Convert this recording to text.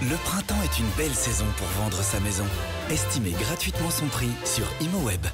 Le printemps est une belle saison pour vendre sa maison. Estimez gratuitement son prix sur ImoWeb.